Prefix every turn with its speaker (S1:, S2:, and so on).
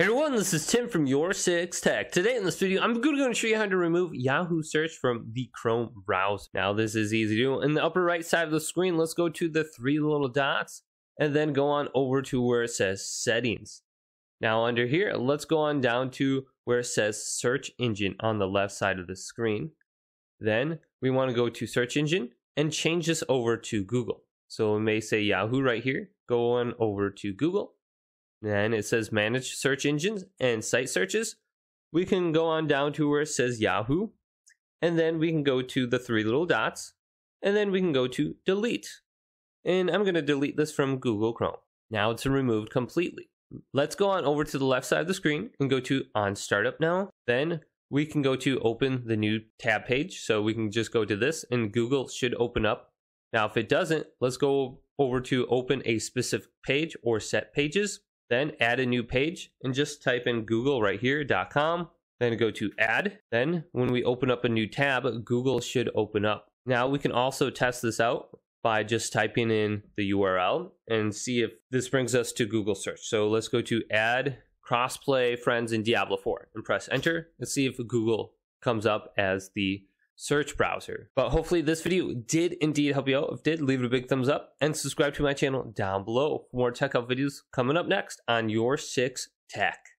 S1: Hey everyone, this is Tim from Your Six Tech. Today in the studio, I'm going to show you how to remove Yahoo search from the Chrome browser. Now this is easy to do. In the upper right side of the screen, let's go to the three little dots and then go on over to where it says settings. Now under here, let's go on down to where it says search engine on the left side of the screen. Then we want to go to search engine and change this over to Google. So we may say Yahoo right here, go on over to Google then it says manage search engines and site searches. We can go on down to where it says Yahoo. And then we can go to the three little dots. And then we can go to delete. And I'm going to delete this from Google Chrome. Now it's removed completely. Let's go on over to the left side of the screen and go to on startup now. Then we can go to open the new tab page. So we can just go to this and Google should open up. Now, if it doesn't, let's go over to open a specific page or set pages. Then add a new page and just type in Google right here.com. Then go to add. Then when we open up a new tab, Google should open up. Now we can also test this out by just typing in the URL and see if this brings us to Google search. So let's go to add crossplay friends in Diablo 4 and press enter and see if Google comes up as the search browser. But hopefully this video did indeed help you out. If did, leave it a big thumbs up and subscribe to my channel down below for more tech up videos coming up next on Your Six Tech.